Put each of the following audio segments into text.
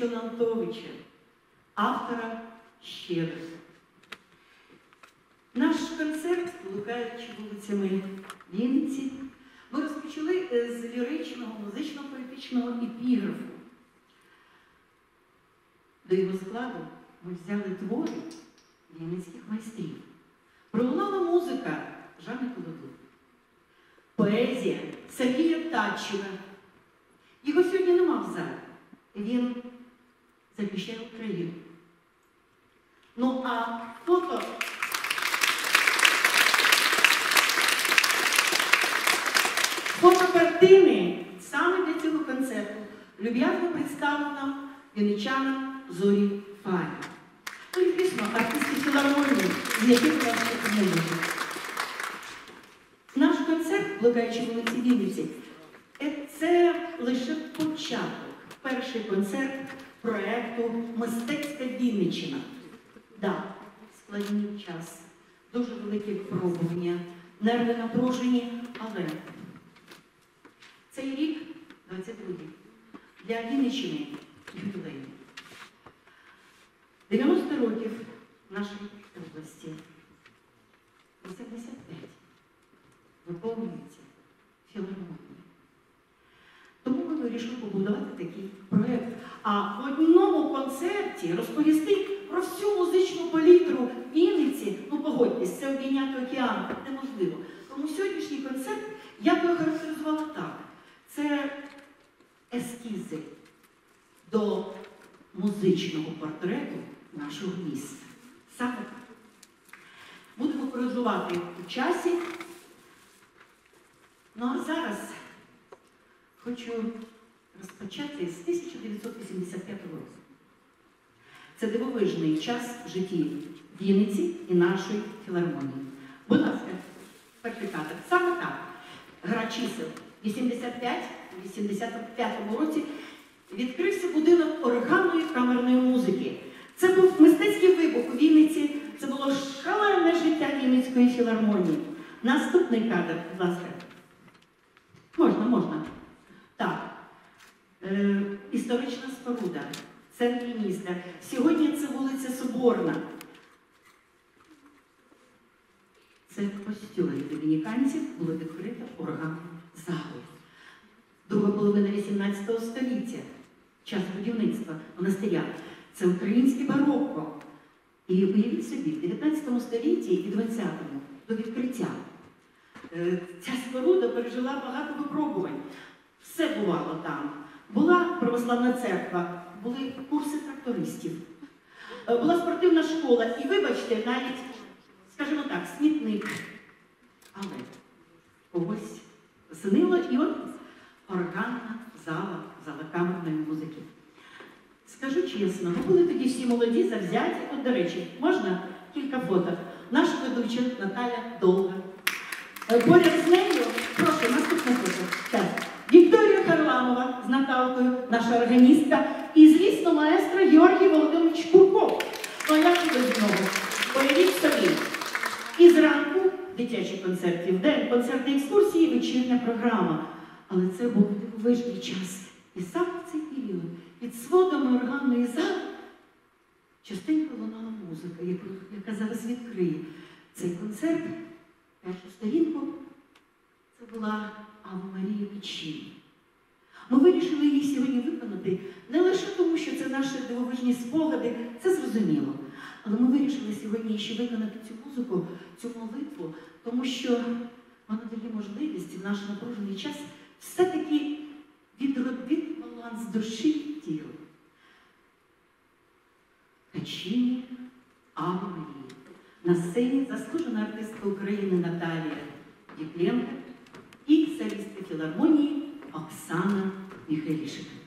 Дмитрича Леонтовича, автора «Щедрих». Наш концерт, блукаючи вулицями Вінниці, ми розпочали е, з ліричного, музично-поетичного епіграфу. До його складу ми взяли твори вінницьких майстрів. Пролунала музика Жани Колоду. Поезія Сергія Татчина. Його сьогодні нема в залі. Він захищає Україну. Ну а фото Фотокартини саме для цього концерту люб'язно представив нам вінничанам Зорі Фаї. Ну і, звісно, артисти філармонії, з якими нас познайомили. Наш концерт, блукаючи вулиці Вінниці, е, це лише початок, перший концерт проєкту Мистецька Вінниччина. Да, складний час, дуже велике випробування, нерви напружені, але цей рік, 22 для Вінниччини ювілейний. 90 років нашої області. 85 виповнюється філармонії. Тому ми вирішили побудувати такий проєкт. А в одному концерті розповісти про всю музичну палітру Вінниці, ну погодьтесь, це обійняти океан неможливо. Тому сьогоднішній концерт я би охарактеризувала так. Це ескізи до музичного портрету нашого міста. Саме так. Будемо подорожувати у часі. Ну а зараз хочу розпочати з 1985 року. Це дивовижний час в житті Вінниці і нашої філармонії. Будь ласка, перший кадр. Саме так. Гра чисел. 85-85 році відкрився будинок органної камерної музики. Це був мистецький вибух у Вінниці, це було шалене життя Вінницької філармонії. Наступний кадр, будь ласка. Можна, можна. Е, історична споруда в центрі міста. Сьогодні це вулиця Соборна. Це в домініканців було відкрито органну залу. Друга половина 18 століття, час будівництва монастиря. Це українське барокко. І уявіть собі, в 19 столітті і 20-му до відкриття е, ця споруда пережила багато випробувань. Все бувало там. Була православна церква, були курси трактористів, е, була спортивна школа, і вибачте, навіть, скажімо так, смітник. осенило, і от органна зала, зала камерної музики. Скажу чесно, ми були тоді всі молоді, завзяті. От, до речі, можна кілька фото. Наша ведуча Наталя Долга. Е, Поряд з нею, прошу, наступне з Наталкою, наша органістка, і, звісно, маестро Георгій Володимирович Курков. Ну, як ви без нього? Уявіть собі. І зранку дитячі концерти, в день концертні екскурсії, вечірня програма. Але це був дивовижний час. І саме в цей період під сводами органної зали частенько лунала музика, яка зараз відкриє цей концерт. Першу сторінку це була Ава Марія Печі. Ми вирішили її сьогодні виконати не лише тому, що це наші дивовижні спогади, це зрозуміло. Але ми вирішили сьогодні ще виконати цю музику, цю молитву, тому що вона дає можливість в наш напружений час все-таки відробити баланс душі і тіла. Качині Ава Марії. На сцені заслужена артистка України Наталія Діпленко і солістка філармонії Оксана Міхайлішина. Тому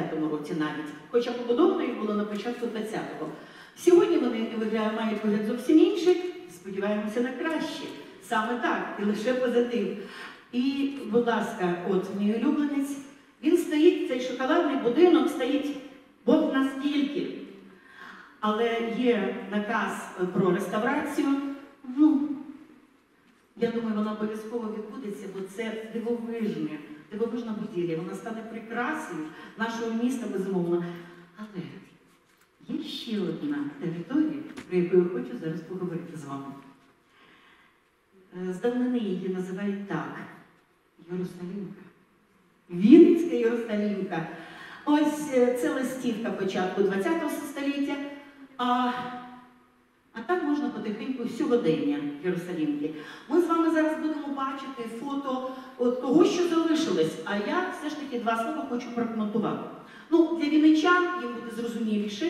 1925 році навіть. Хоча побудовано їх було на початку 20-го. Сьогодні вони виглядають, мають вигляд зовсім інший. Сподіваємося на краще. Саме так, і лише позитив. І, будь ласка, от мій улюбленець, він стоїть, цей шоколадний будинок стоїть Бог наскільки. Але є наказ про реставрацію. Ну, я думаю, вона обов'язково відбудеться, бо це дивовижне, дивовижна будівля. Вона стане прикрасою нашого міста, безумовно. Але є ще одна територія, про яку я хочу зараз поговорити з вами. Е, З давнини її називають так Єрусалімка. Вінницька Єрусалімка. Ось е, це листівка початку ХХ століття, а, а так можна потихеньку сьогодення Єрусалімки. Ми з вами зараз будемо бачити фото от того, що залишилось, а я все ж таки два слова хочу прокоментувати. Ну, для вінничан їм буде зрозуміліше.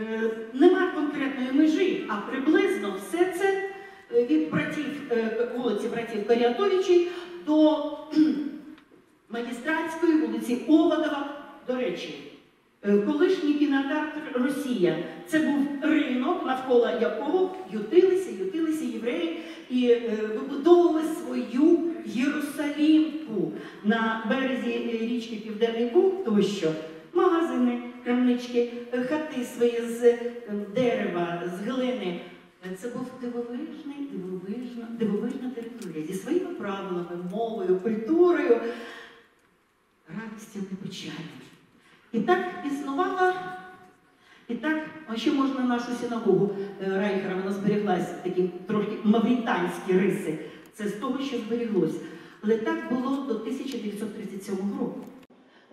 Е, Нема конкретної межі, а приблизно все це е, від братів е, вулиці братів Каріатовичі до магістратської вулиці Оводова. До речі, колишній кінотеатр Росія це був ринок, навколо якого ютилися, ютилися євреї і е, вибудовували свою Єрусалімку на березі е, річки Південний Буг тощо. Магазини, крамнички, е, хати свої з е, дерева, з глини. Е, Це був дивовижний, дивовижна, дивовижна територія зі своїми правилами, мовою, культурою, радістю і печалю. І так існувала, і так, ще можна нашу синагогу е, Райхера, вона зберіглася, такі трохи мавританські риси. Це з того, що зберіглося. Але так було до 1937 року.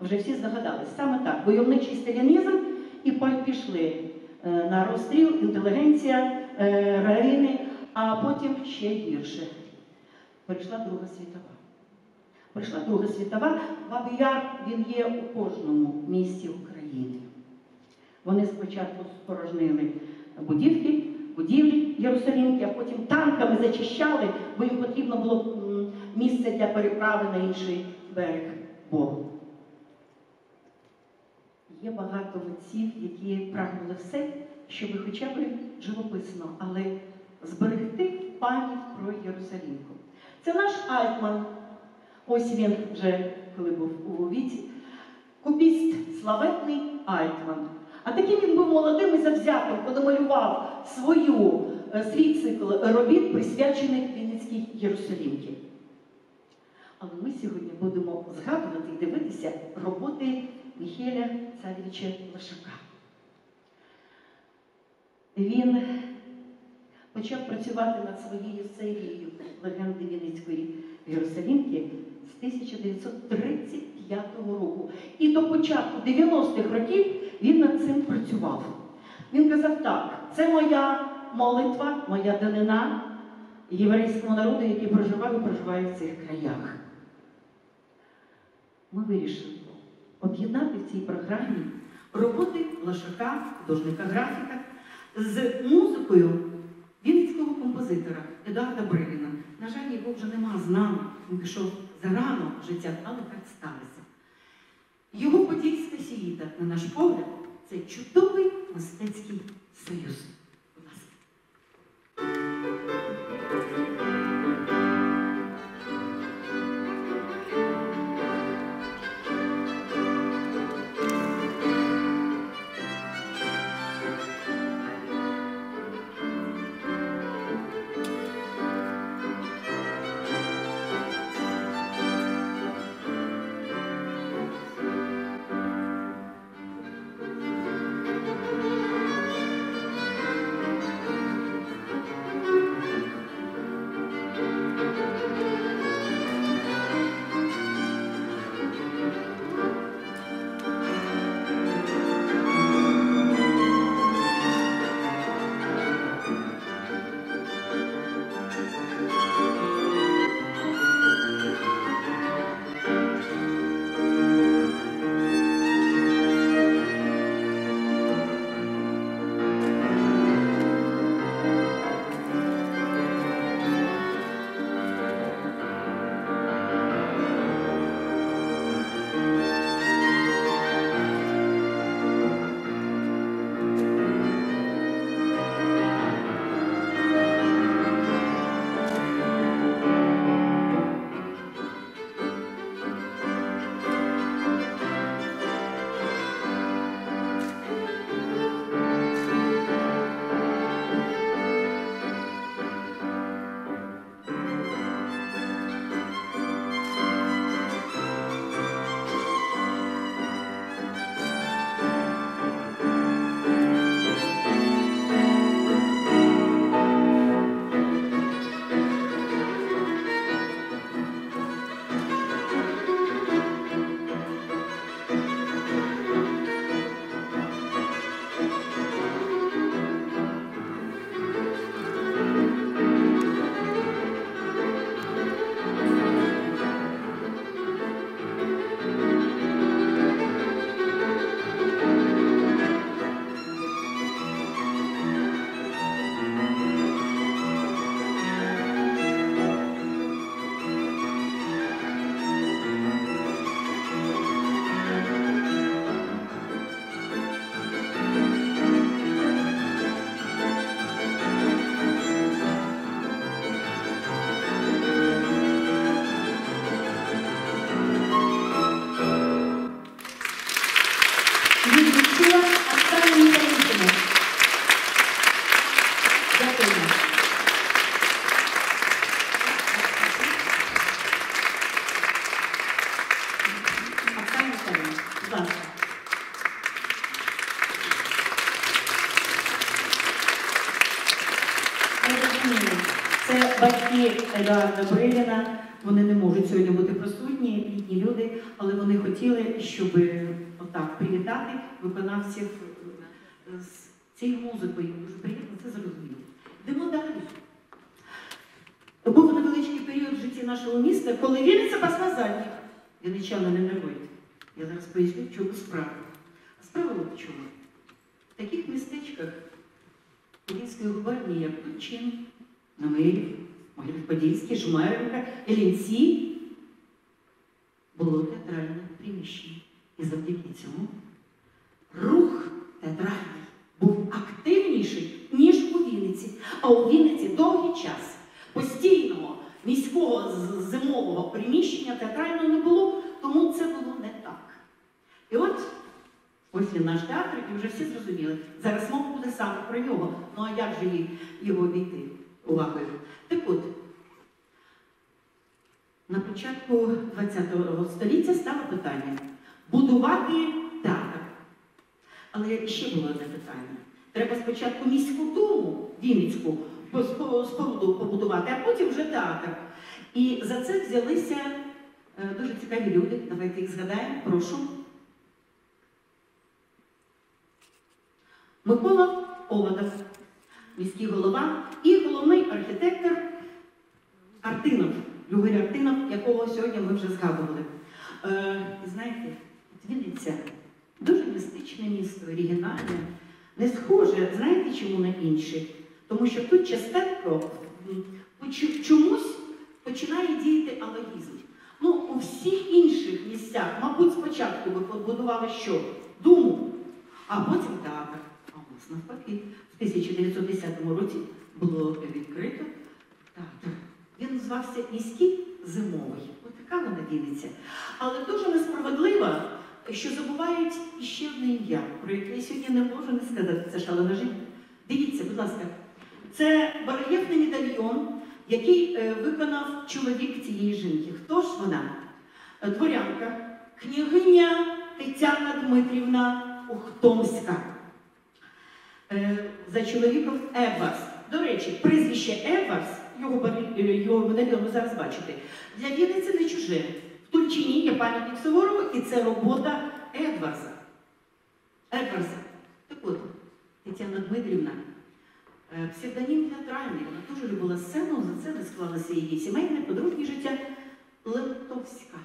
Вже всі здогадались. Саме так. Войовничий сталінізм і пішли е, на розстріл, інтелігенція, е, равіни, а потім ще гірше. Прийшла Друга світова. Прийшла Друга світова. Бабий Яр, він є у кожному місті України. Вони спочатку спорожнили будівки, будівлі Єрусалімки, а потім танками зачищали, бо їм потрібно було місце для переправи на інший берег Богу. Є багато митців, які прагнули все, щоб хоча б живописно, але зберегти пам'ять про Єрусалімку. Це наш Альтман. Ось він вже коли був у віці. Кубіст, славетний Альтман. А таким він був молодим і завзятим, коли малював свою, е, свій цикл робіт, присвячених Вінницькій Єрусалімці. Але ми сьогодні будемо згадувати і дивитися роботи Міхеля Царевича Лошака. Він почав працювати над своєю серією легенди Вінницької Єрусалімки з 1935 року. І до початку 90-х років він над цим працював. Він казав так: це моя молитва, моя данина єврейському народу, який проживав і проживає в цих краях. Ми вирішили об'єднати в цій програмі роботи Лошака, художника графіка, з музикою вінницького композитора Едуарда Бриліна. На жаль, його вже нема з нами. Він пішов зарано життя, але так сталося. Його подільська сіїда, на наш погляд, це чудовий мистецький союз. Едуарда Бриліна. Вони не можуть сьогодні бути присутні, літні люди, але вони хотіли, щоб отак привітати виконавців е, з цією музикою. Дуже приємно, це зрозуміло. Йдемо далі. Був невеличкий період в житті нашого міста, коли Вінниця пасла задніх. Вінничани не нервуйте. Я зараз поясню, в чому справа. А справа в чому. В таких містечках Подільської губернії, як Тульчин, Намирів, Могилів-Подільський, Жмеренка, Елінці, було театральне приміщення. І завдяки цьому рух театральний був активніший, ніж у Вінниці. А у Вінниці довгий час постійного міського зимового приміщення театрального не було, тому це було не так. І от ось він наш театр, і вже всі зрозуміли. Зараз мова буде саме про нього. Ну а як же його обійти увагою? Так от, на початку ХХ століття стало питання будувати театр. Але ще було одне питання. Треба спочатку міську думу Вінницьку по- спо- споруду побудувати, а потім вже театр. І за це взялися е, дуже цікаві люди. Давайте їх згадаємо. Прошу. Микола Оводов, міський голова, і головний архітектор Артинов, Любий Артинов, якого сьогодні ми вже згадували. Е, знаєте, Вінниця дуже містичне місто, оригінальне, не схоже, знаєте чому на інші? Тому що тут частенько чомусь починає діяти алогізм. Ну, у всіх інших місцях, мабуть, спочатку ви побудували що? Думу, а потім театр. А нас навпаки, в 1910 році було відкрито театр. Він звався міський зимовий. Ось така вона Вінниця. Але дуже несправедливо, що забувають іще одне ім'я, про яке я сьогодні не можу не сказати. Це шалена жінка. Дивіться, будь ласка, це барельєфний медальйон, який е, виконав чоловік цієї жінки. Хто ж вона? Дворянка, княгиня Тетяна Дмитрівна Ухтомська. Е, За чоловіком Едвардс. До речі, прізвище Едвардс, його, е, його медальйон ви зараз бачите, для Вінниці не чуже. В Тульчині є пам'ятник Суворову, і це робота Едвардса. Едварса. Так от, Тетяна Дмитрівна, е, псевдонім театральний, вона дуже любила сцену, за це не склалося її сімейне, подружнє життя Лентовська.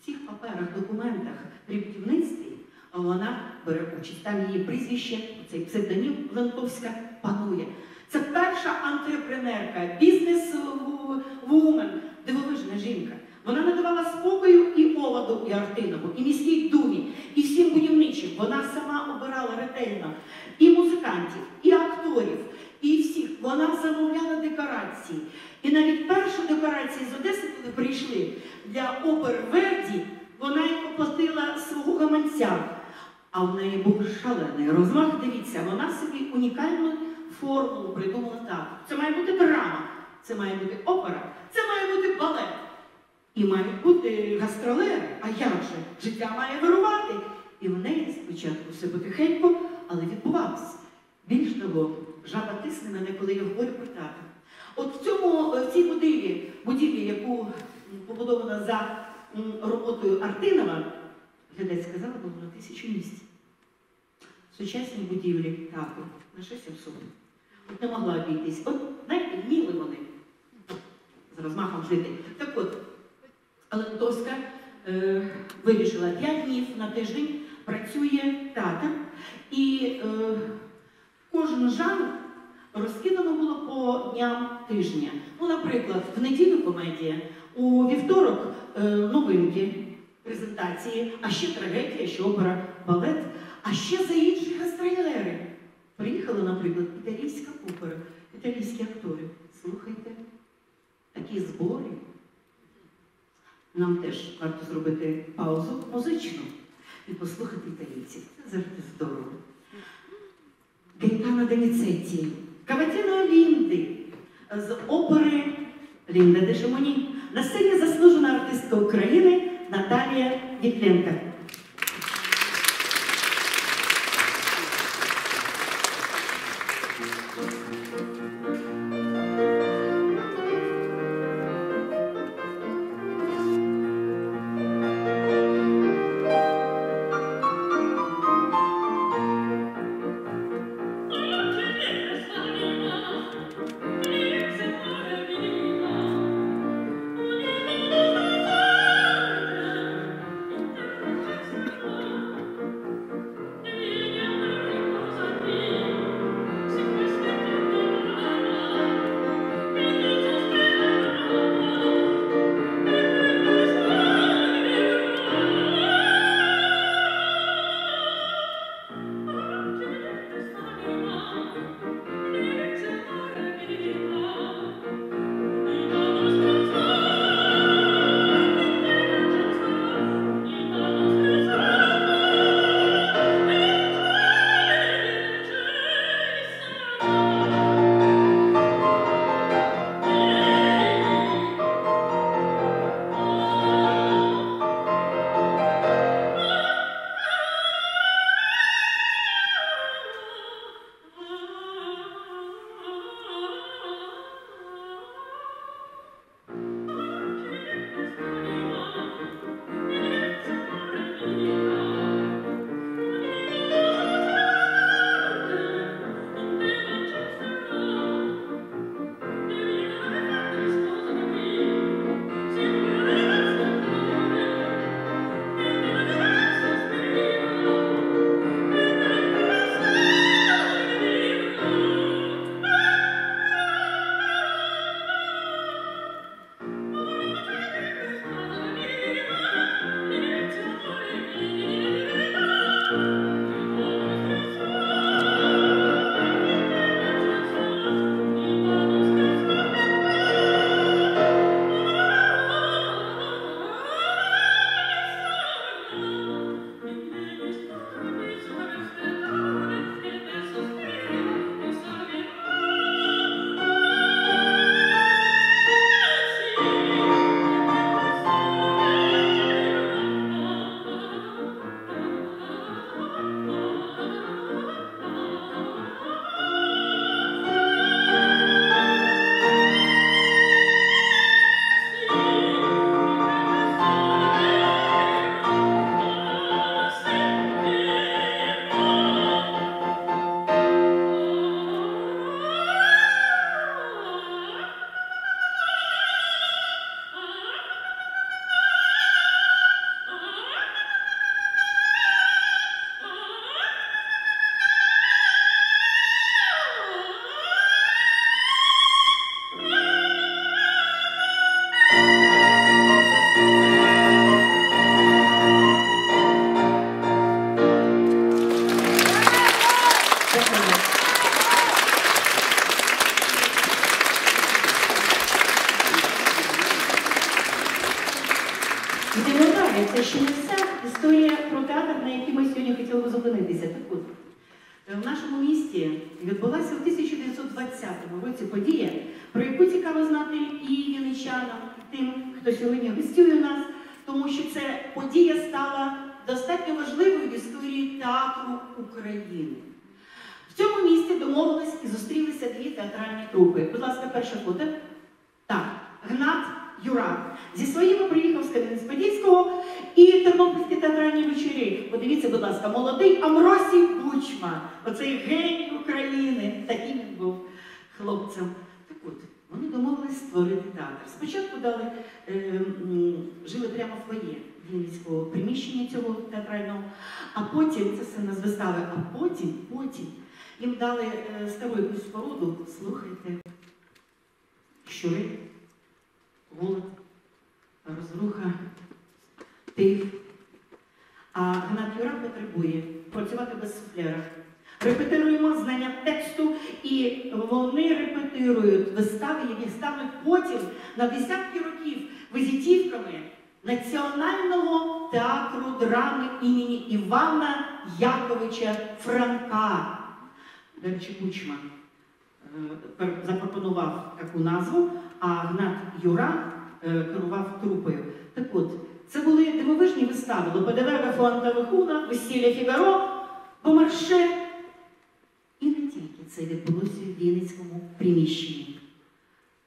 В цих паперах, документах при будівництві вона бере участь. Там її прізвище, цей псевдонім Лентовська панує. Це перша антрепренерка, бізнес-вумен, дивовижна жінка. Вона не давала спокою і Оводу, і Артинову, і міській думі, і всім будівничим. Вона сама обирала ретельно і музикантів, і акторів, і всіх. Вона замовляла декорації. І навіть перші декорації з Одеси, коли прийшли для опери Верді, вона їм оплатила свого гаманця. А в неї був шалений розмах. Дивіться, вона собі унікальну формулу придумала так. Це має бути драма, це має бути опера, це має бути балет. І мають бути гастролери. А як же? Життя має вирувати. І в неї спочатку все потихеньку, але відбувалося. Більш того, жаба тисне мене, коли я говорю про театр. От в цьому в цій будівлі, будівлі, яку побудована за роботою Артинова, глядач сказала, було на тисячу місць. Сучасні будівлі театру лише 700. От не могла обійтись. От, знаєте, вміли вони з розмахом жити. Так от, Лентовська е, вирішила 5 днів на тиждень працює театр, і е, кожен жанр розкидано було по дням тижня. Ну, наприклад, в неділю комедія, у вівторок е, новинки, презентації, а ще трагедія, ще опера, балет, а ще за інші гастролери. Приїхали, наприклад, італійська опера, італійські актори. Слухайте, такі збори. Нам теж варто зробити паузу музичну і послухати італійців. Це завжди здорово. Гайкана Деніцетті, Каватіно Лінди з опери Лінда де Шамоні. На сцені заслужена артистка України Наталія Вітленка. Працювати без суфлера. Репетируємо знання тексту, і вони репетирують вистави, які стануть потім на десятки років визитівками Національного театру драми імені Івана Яковича Франка. До речі, Кучма е, запропонував таку назву, а Гнат Юра е, керував трупою. Так от, це були дивовижні вистави Лопедевега Фуанта Вихуна, Весілля Фігаро, Бомарше. І не тільки це відбулося в Вінницькому приміщенні.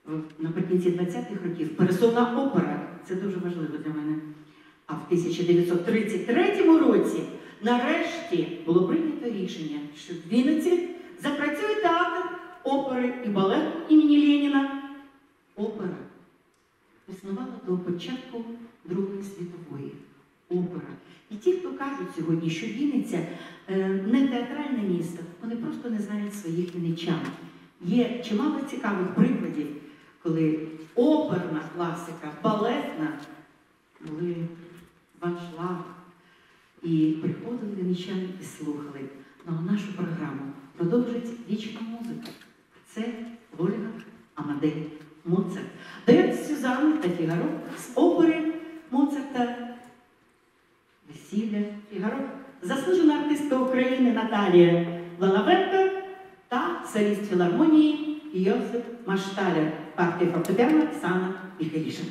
Е, Наприкінці 20-х років пересувна опера, це дуже важливо для мене. А в 1933 році нарешті було прийнято рішення, що в Вінниці запрацює театр опери і балету імені Леніна. Опера існувала до початку Другої світової опера. Ті, хто кажуть сьогодні, що Вінниця е, не театральне місто, вони просто не знають своїх вінничан. Є чимало цікавих прикладів, коли оперна класика, балетна були в аншлагах. І приходили вінничани і слухали. Ну а нашу програму продовжить вічна музика. Це Вольфганг Амадей Моцарт. Дует Сюзанни та Фігаро з опери Моцарта Весілля Фігаро. Заслужена артистка України Наталія Лалаверка та соліст філармонії Йосип Машталя. Партія фортепіано Оксана Міхалішина.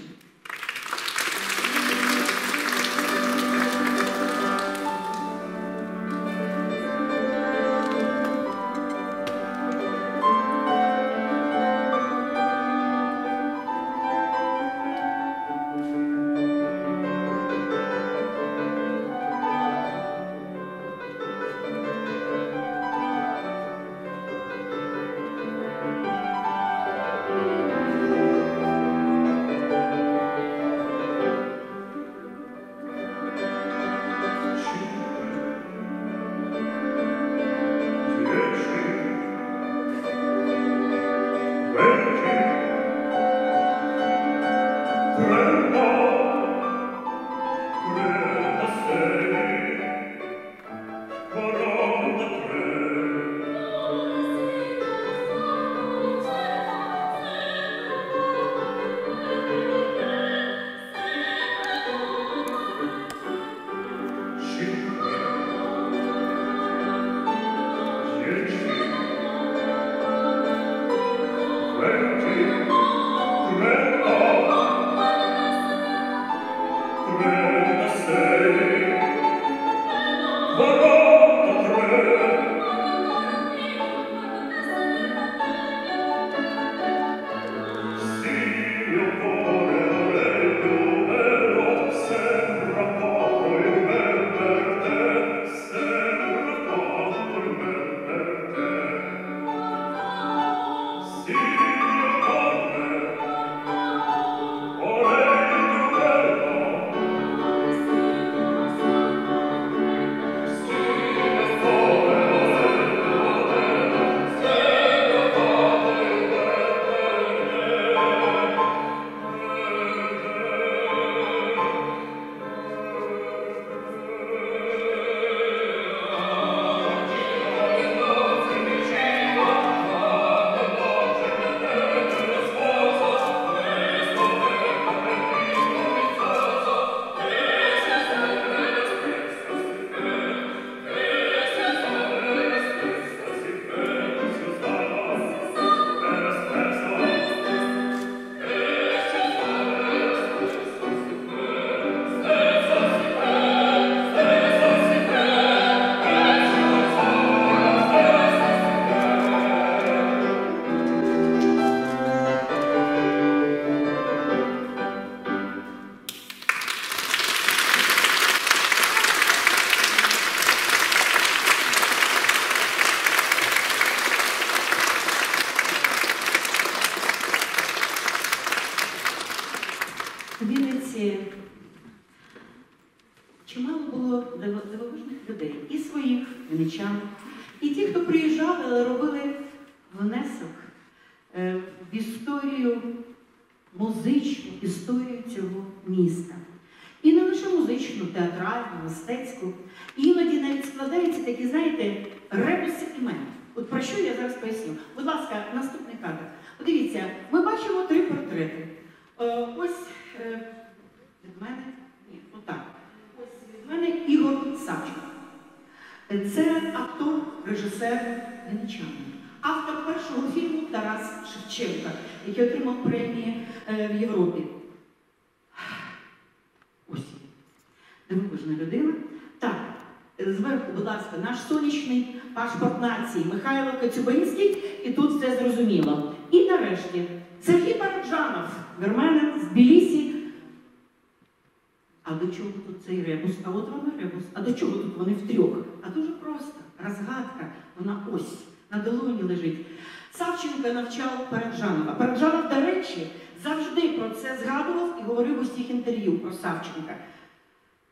Ребус. А до чого тут вони втрьох? А дуже просто. Розгадка. Вона ось на долоні лежить. Савченко навчав Параджанова. Параджанов, до речі, завжди про це згадував і говорив у всіх інтерв'ю про Савченка.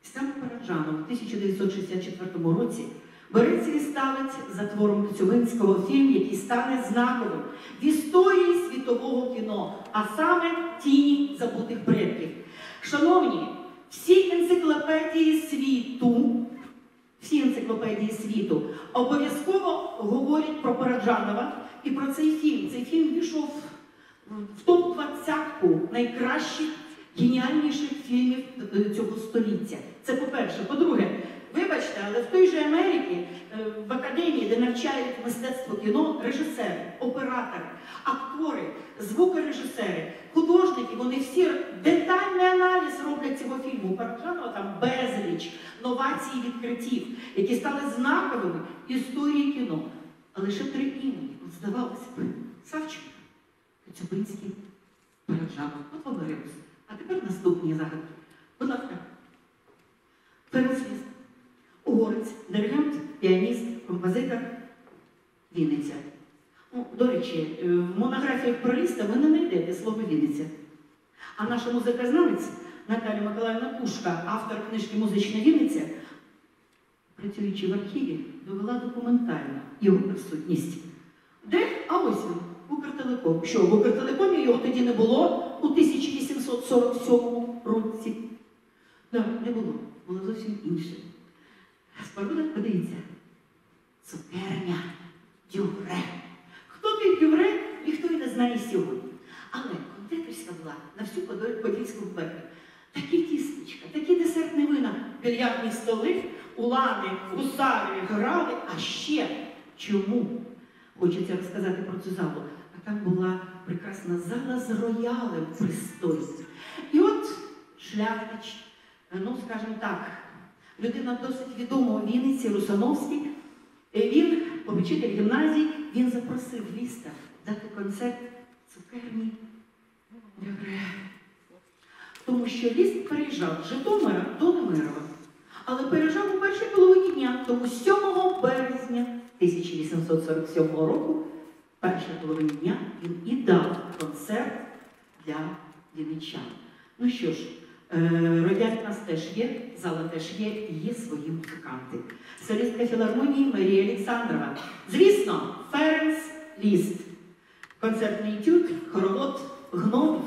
Саме Параджанов в 1964 році береться і ставить за твором Коцюбинського фільм, який стане знаковим в історії світового кіно, а саме тіні забутих предків. Шановні, всі енциклопедії світу, всі енциклопедії світу обов'язково говорять про Параджанова і про цей фільм. Цей фільм війшов в топ-20 найкращих, геніальніших фільмів е, цього століття. Це по-перше. По-друге, вибачте, але в той же Америці, е, в академії, де навчають мистецтво кіно, режисери, оператори, актори, звукорежисери, художники, вони всі детальний аналіз роблять цього фільму. Параджанова там безліч новацій відкриттів, які стали знаковими історії кіно. А лише три імені. Здавалося б, Савченко, Коцюбинський, Параджанов. От Валеріус. А тепер наступні загадки. Будь ласка. Ференсліст, угорець, диригент, піаніст, композитор, Вінниця. Ну, до речі, е, в монографіях про Ліста ви не знайдете слово Вінниця. А наша музикознавець Наталя Миколаївна Пушка, автор книжки Музична Вінниця, працюючи в архіві, довела документально його присутність. Де? А ось він, Укртелеком. Що, в Укртелекомі його тоді не було у 1847 році? Так, не було. Було зовсім інше. Споруда, подивіться. Цукерня, дюре. Хто той дюре, ніхто й не знає сьогодні. Але кондитерська була на всю Подільську губернію. Такі тістечка, такі десертні вина, більярдні столи, улани, гусари грали. А ще чому? Хочеться розказати про цю залу. А там була прекрасна зала з роялем пристойним. І от шляхтич, ну скажімо так, людина досить відома у Вінниці, Русановський. Е, Він, попечитель гімназії, він запросив Ліста дати концерт цукерні Дюре. Тому що Ліст переїжджав з Житомира до Немирова. Але переїжджав у першій половині дня, тому 7 березня 1847 року, першій половині дня, він і дав концерт для вінничан. Ну що ж, е, родять нас теж є, зала теж є, свої музиканти. Солістка філармонії Марія Олександрова. Звісно, Ференс Ліст. Концертний тюк, хоровод гномів.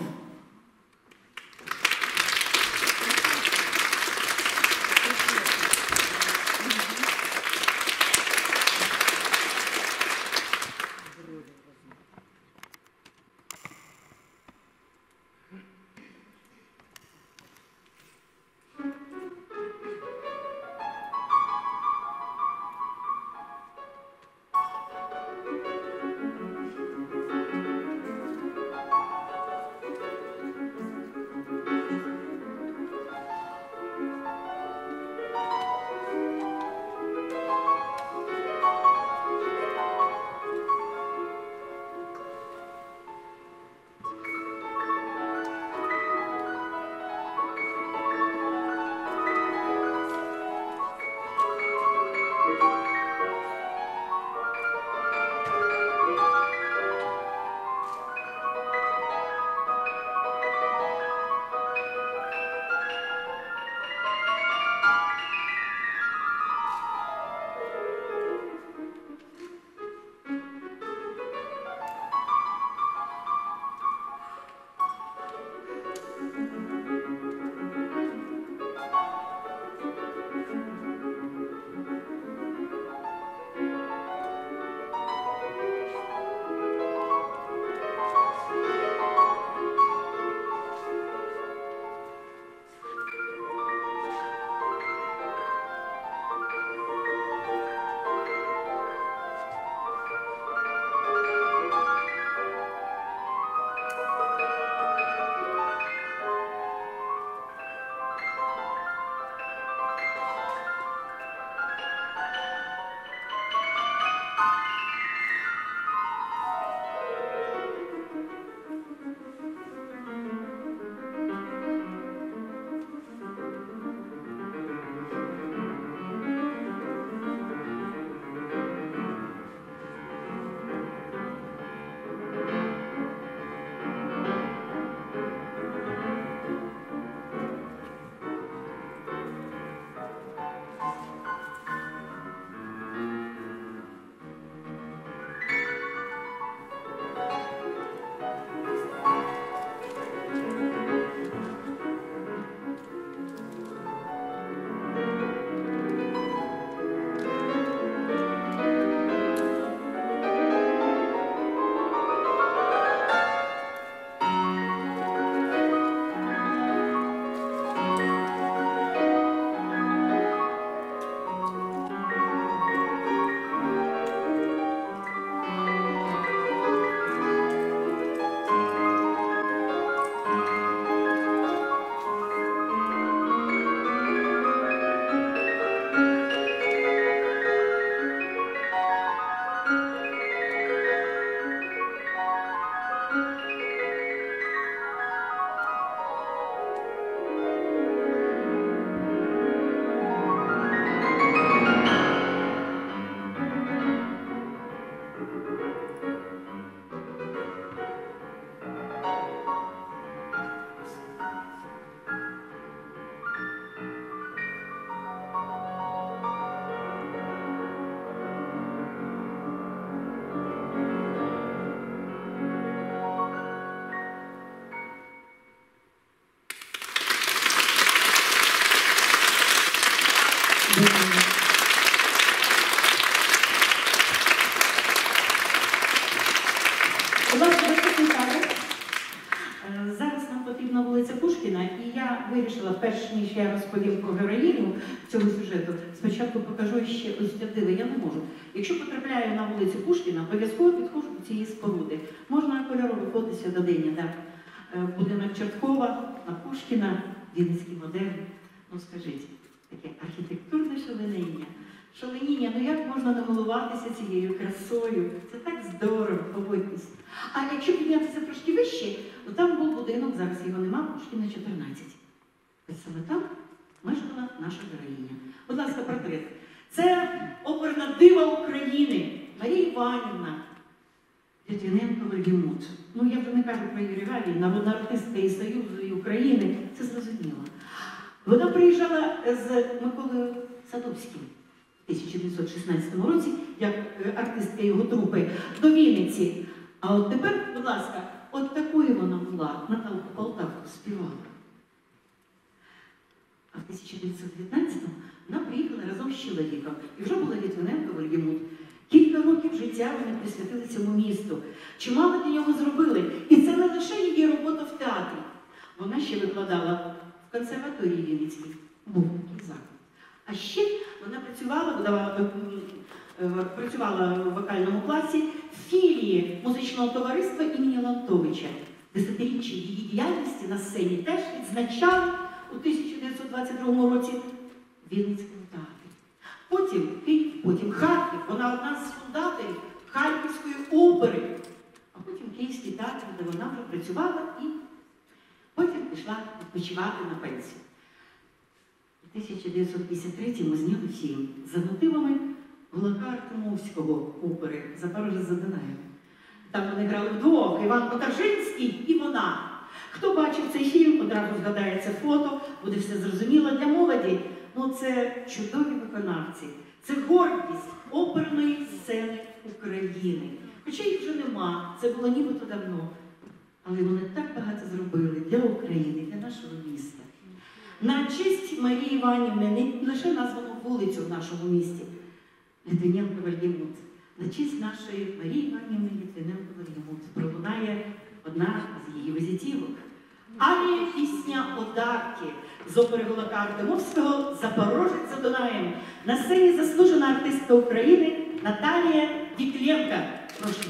Цієї споруди. Можна кольорово виходити до день, так? Е, Будинок Черткова, на Пушкіна, Вінницький модерн. Ну скажіть, таке архітектурне шаленіння. Шаленіння, ну як можна не милуватися цією красою? Це так здорово, погодьтесь. А якщо піднятися трошки вище, то там був будинок, зараз його нема, Пушкіна 14. Саме там мешкала наша героїня. Будь ласка, портрет. Це оперна дива України Марія Іванівна. Літвіненко Вальгемут. Ну я вже не кажу про її регалії, народна артистка і Союзу і України, це зрозуміло. Вона приїжджала з Миколою Садовським в 1916 році, як е, артистка його трупи, до Вінниці. А от тепер, будь ласка, от такою вона була, Наталку Полтавку співала. А в 1919-му вона приїхала разом з чоловіком. І вже була Літвиненко Вальгемут. Кілька років життя вони присвятили цьому місту. Чимало для нього зробили. І це не лише її робота в театрі. Вона ще викладала в консерваторії Вінницькій. Такий заклад. А ще вона працювала, видавала, е, працювала в вокальному класі філії музичного товариства імені Лантовича. Десятиріччя її діяльності на сцені теж відзначали у 1922 році в Вінницькому театрі. Потім Київ, потім Харків. Вона одна з фундаторів Харківської опери. А потім Київський театр, де вона вже працювала і потім пішла відпочивати на пенсію. У 1953-му зняли фільм за мотивами Гулака Артемовського опери Запорожець за Дунаєм. Там вони грали вдвох Іван Потаржинський і вона. Хто бачив цей фільм, одразу згадається фото, буде все зрозуміло для молоді. Ну це чудові виконавці, це гордість оперної сцени України. Хоча їх вже нема, це було нібито давно. Але вони так багато зробили для України, для нашого міста. На честь Марії Іванівни не лише названо вулицю в нашому місті Літвиненко Вальгемут. На честь нашої Марії Іванівни Літвиненко Вальгемут пролунає одна з її візитівок. Арія пісня Одарки з опери Голока Артемовського Запорожець за Дунаєм. На сцені заслужена артистка України Наталія Дікленка. Прошу.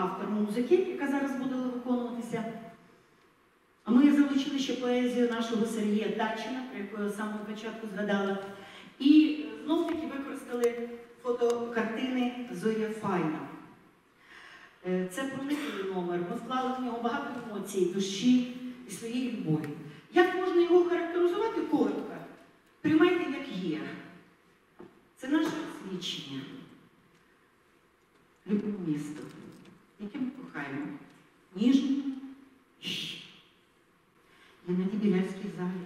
Автор музики, яка зараз буде виконуватися. А ми залучили ще поезію нашого Сергія Дачина, про яку я з початку згадала. І знов таки використали фотокартини Зоя Файна. Е, Це проникливий номер. Ми вклали в нього багато емоцій, душі і своєї любові. Як можна його характеризувати коротко? Приймайте, як є. Це наше свідчення. Любимо місто, яке ми кохаємо. Ніжно. Щ. Я на залі.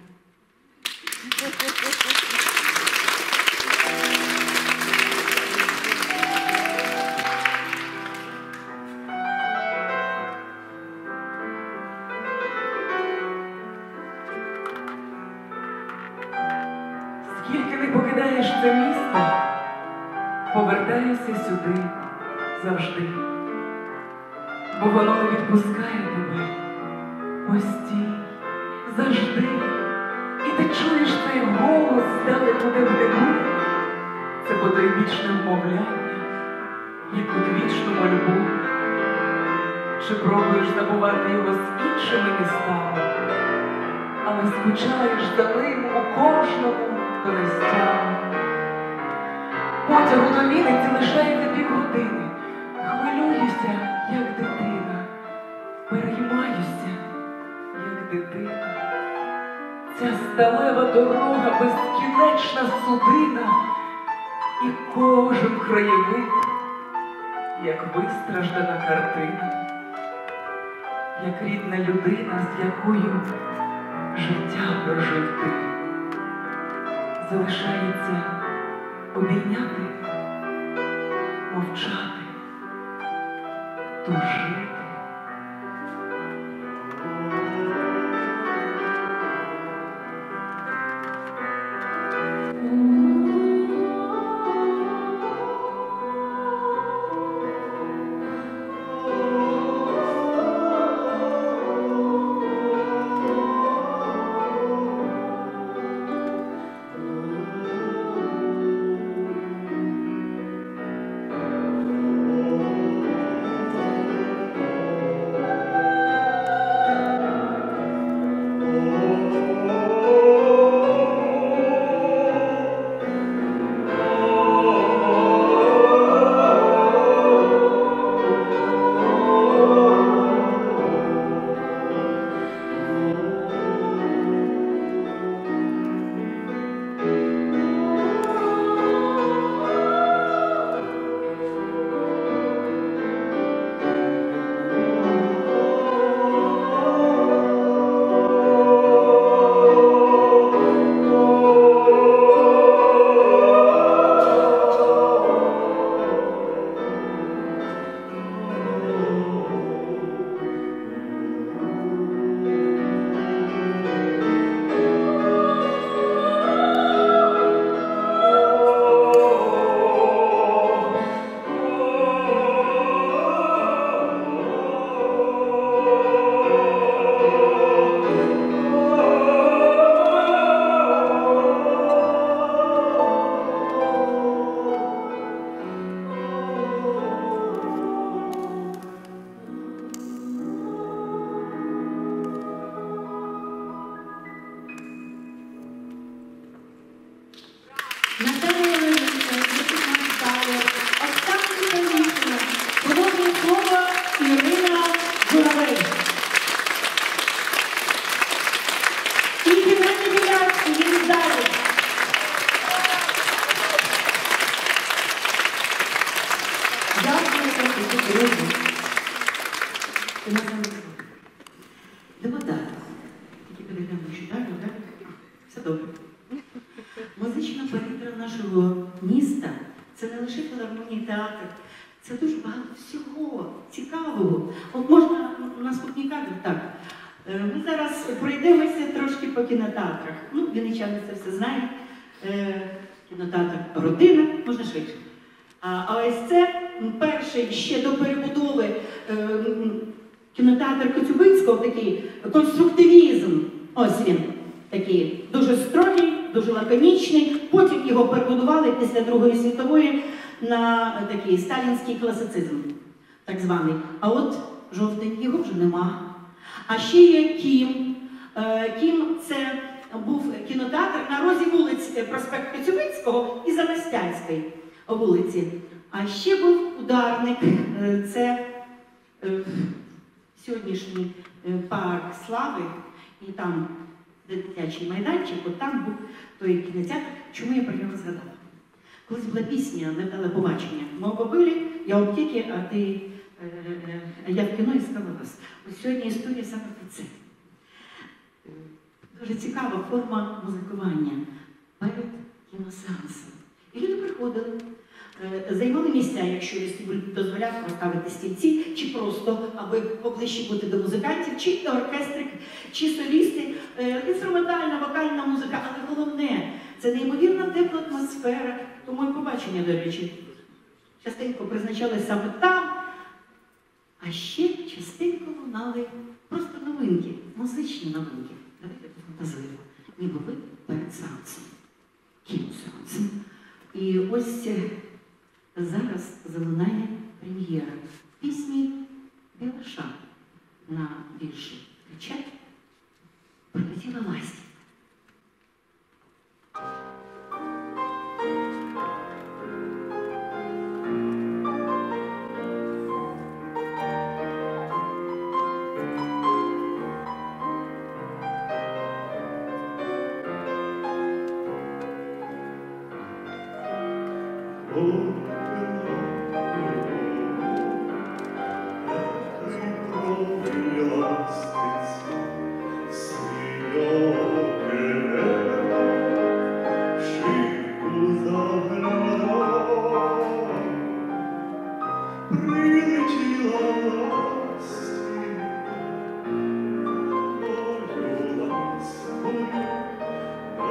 Скільки не покидаєш це місто, повертаєшся сюди завжди, бо воно не відпускає тебе постій, завжди. І ти чуєш цей голос здалеку де в диму. Це потойбічне вмовляння, як у вічну мольбу. Чи пробуєш забувати його з іншими містами? але скучаєш за ним у кожному донестями. Потягу до Вінниці лишається півгодини. Хвилююся, переймаюся, як дитина. Ця сталева дорога безкінечна судина, і кожен краєвид, як вистраждана картина, як рідна людина, з якою життя прожив ти. Залишається обійняти, мовчати, тужити. А, ось це перший ще до перебудови е, кінотеатр Коцюбинського, такий конструктивізм. Ось він. такий дуже строгий, дуже лаконічний. Потім його перебудували після Другої світової на такий сталінський класицизм, так званий. А от жовтень його вже нема. А ще є Кім. Е, Кім це був кінотеатр на розі вулиць е, проспект Коцюбинського і Замостянської вулиці. А ще був ударник. Е, Це е, сьогоднішній е, парк слави, і там дитячий майданчик, от там був той кінотеатр. Чому я про нього згадала? Колись була пісня «Невдале побачення. Ми побили, я в аптеці, а ти я в кіно і сказала. Ось сьогодні історія саме про це. Дуже цікава форма музикування перед кіносеансом. І люди приходили, займали місця, якщо вестибуль дозволяв поставити стільці, чи просто, аби поближче бути до музикантів, чи оркестрик, чи солісти, Е, інструментальна, вокальна музика, але головне це неймовірна тепла атмосфера. Тому і побачення, до речі, частенько призначали саме там, а ще частенько лунали просто новинки, музичні новинки. Давайте пофантазуємо, ніби ви перед сеансом, кіносеансом. І ось е, зараз залунає прем'єра пісні Білаша на вірші кричать прилетіла ластівка.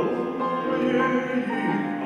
Oh, yeah, yeah.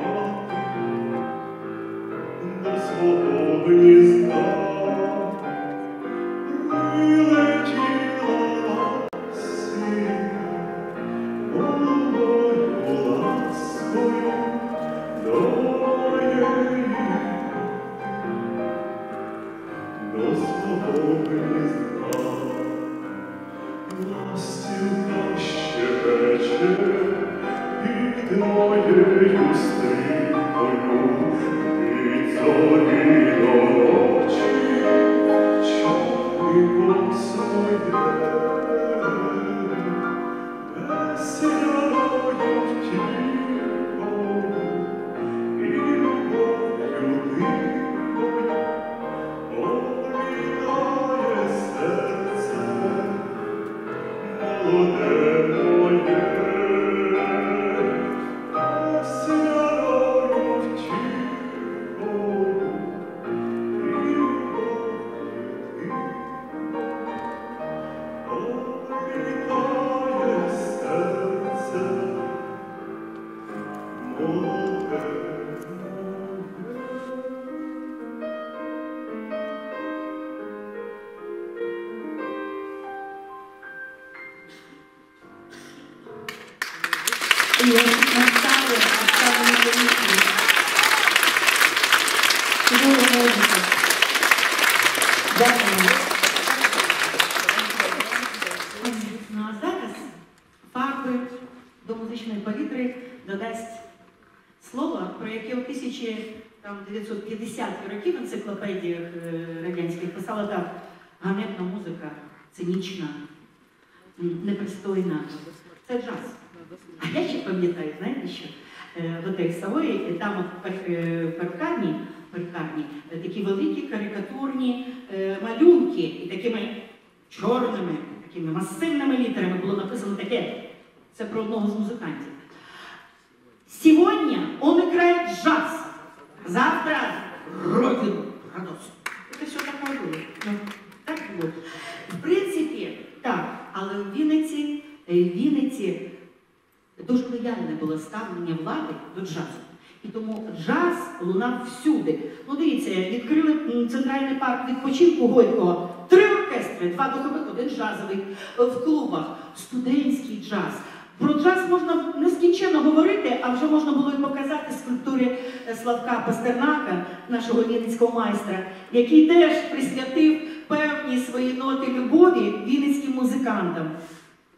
Дуже лояльне було ставлення влади до джазу. І тому джаз лунав всюди. Ну, дивіться, відкрили центральний парк відпочинку Горького. Три оркестри, два духових, один джазовий. В клубах студентський джаз. Про джаз можна нескінченно говорити, а вже можна було і показати скульптури е, Славка Пастернака, нашого вінницького майстра, який теж присвятив певні свої ноти любові вінницьким музикантам.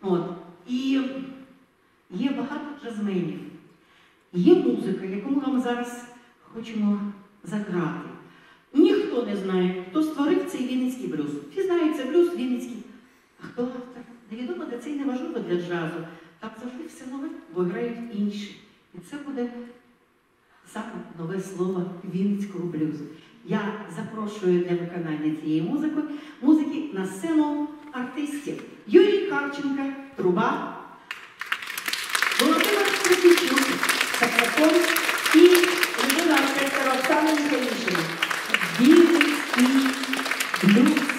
От. І є багато джазменів. Є музика, яку ми зараз хочемо заграти. Ніхто не знає, хто створив цей вінницький блюз. Всі знають, це блюз вінницький. А хто автор? Невідомо, де це і не важливо для джазу. Там завжди все нове, бо грають інші. І це буде саме нове слово вінницького блюзу. Я запрошую для виконання цієї музики, музики на сцену артистів Юрій Харченка, труба, Скрипічук, саксофон і людина оркестру Оксана Михайлішина. Вінницький блюз.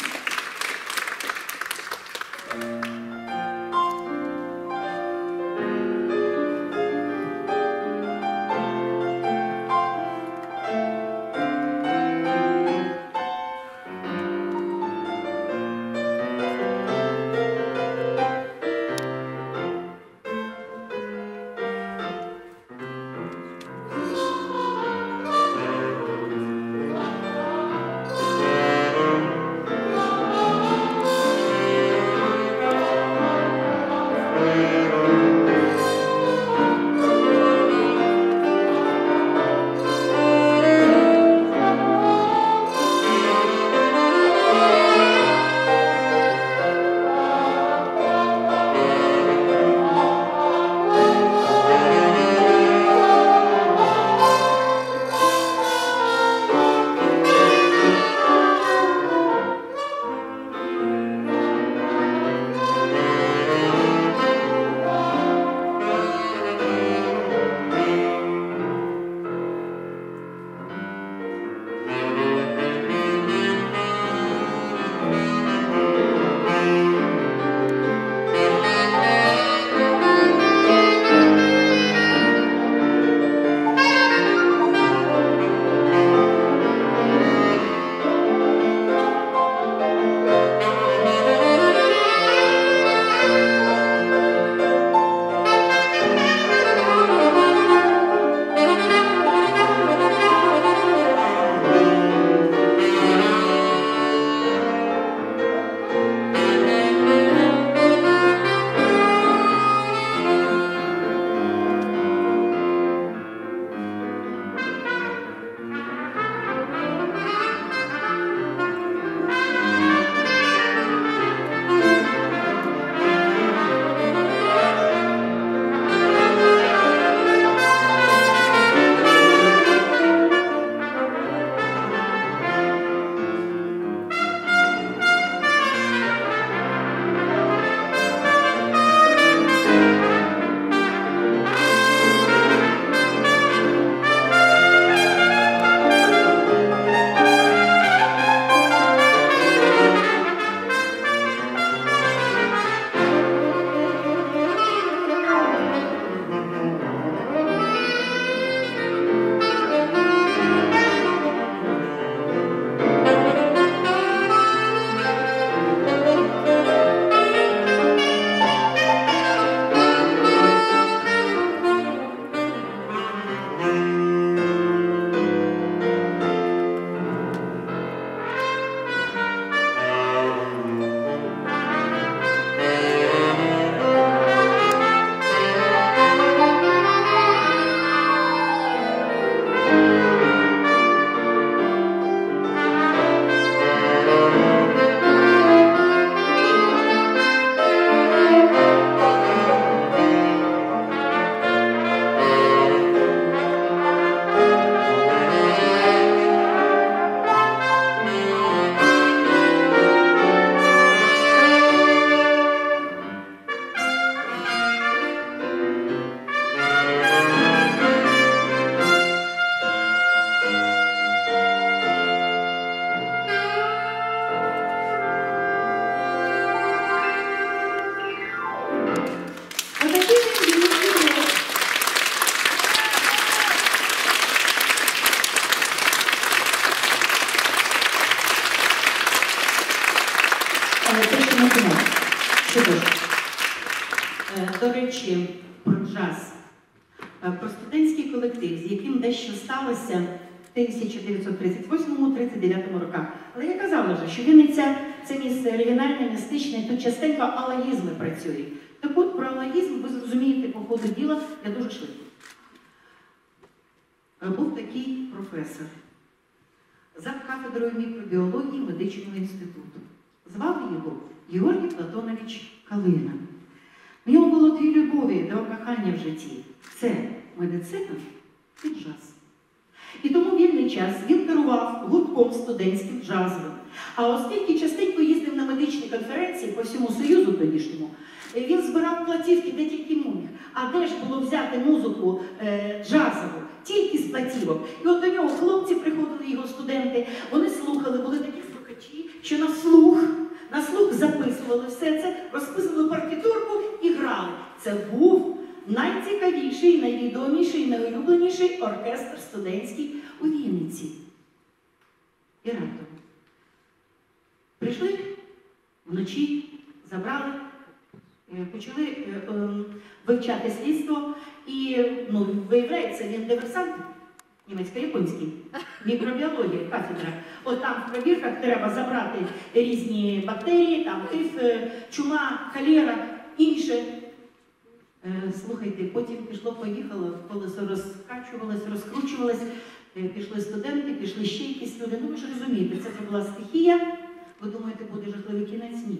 Ви ж розумієте, це була стихія. Ви думаєте, буде жахливий кінець? Ні.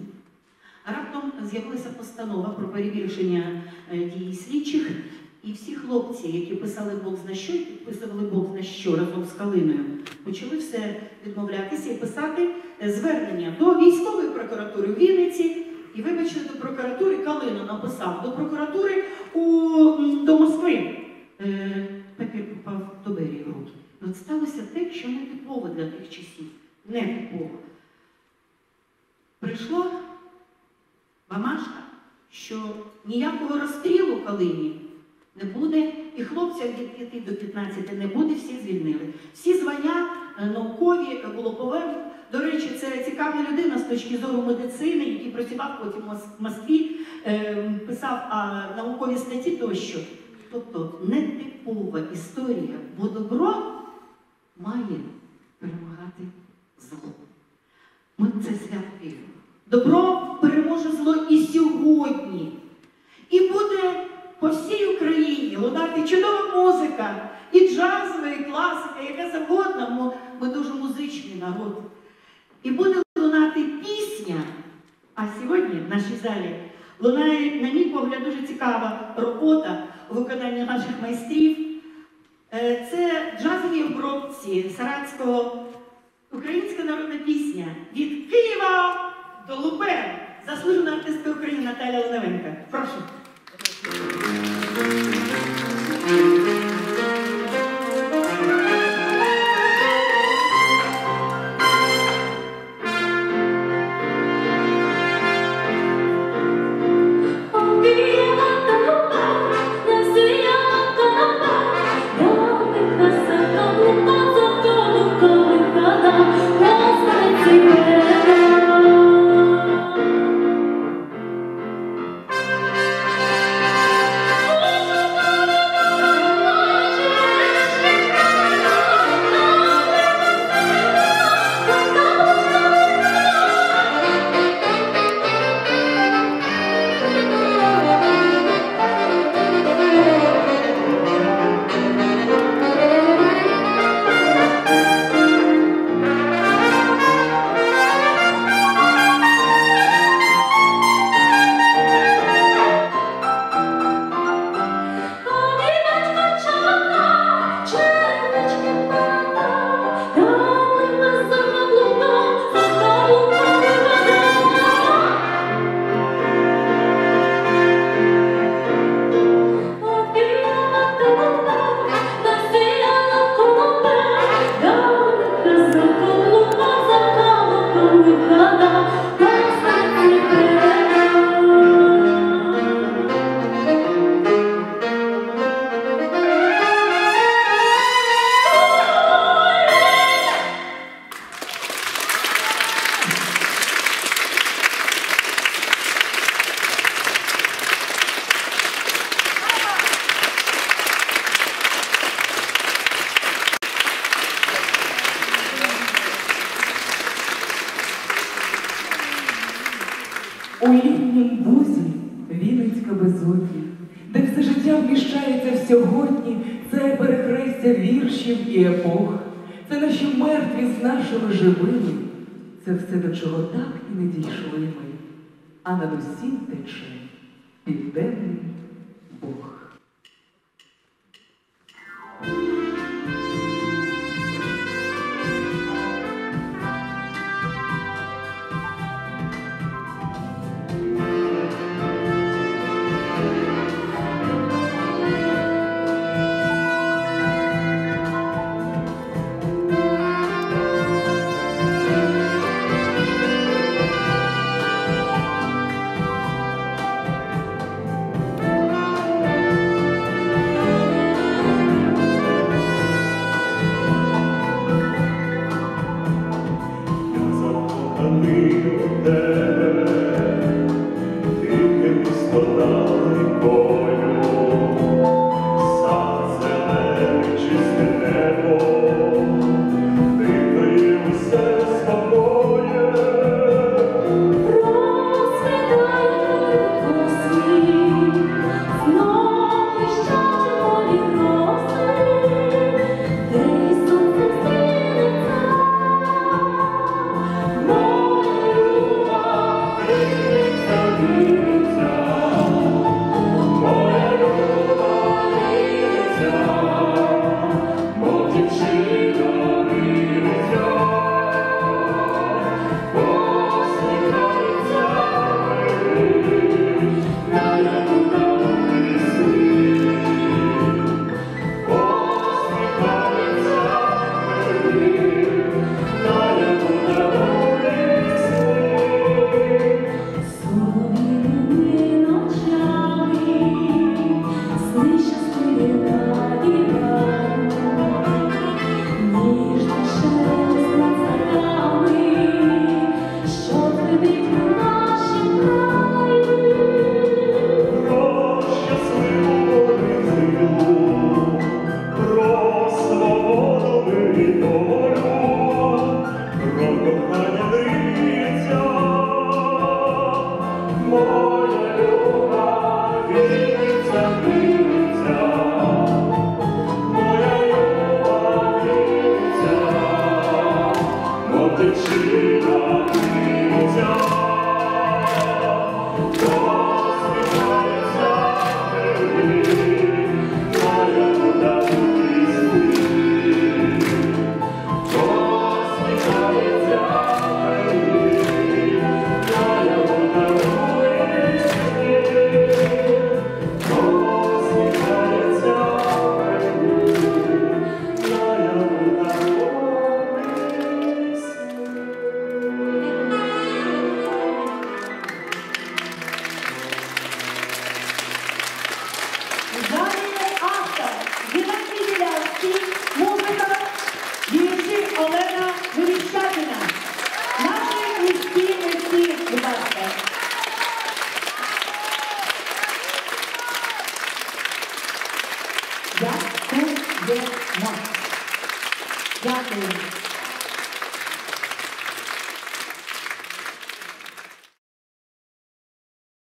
Раптом з'явилася постанова про перевіршення е, дій слідчих, і всі хлопці, які писали Бог зна що, підписували Бог зна що разом з Калиною, почали все відмовлятися і писати е, звернення до військової прокуратури в Вінниці. І вибачте, до прокуратури Калина написав до прокуратури у, до Москви. Е, папір попав до Берії в руки. І От сталося те, що не типово для тих часів. Не типово. Прийшло бамашка, що ніякого розстрілу Калині не буде, і хлопцям від 5 до 15 не буде, всі звільнили. Всі звання е, наукові е, було повернуто. До речі, це цікава людина з точки зору медицини, який працював потім в Москві, е, писав наукові статті тощо. Тобто нетипова історія, бо добро має перемагати зло. Ми це свято віримо. Добро переможе зло і сьогодні. І буде по всій Україні лунати чудова музика, і джазова, і класика, яка завгодно. Ми, ми дуже музичний народ. І буде лунати пісня. А сьогодні в нашій залі лунає, на мій погляд, дуже цікава робота у виконанні наших майстрів. Е, Це джазові обробці Саратського Українська народна пісня від Києва до Лубен. Заслужена артистка України Наталя Луневенка. Прошу.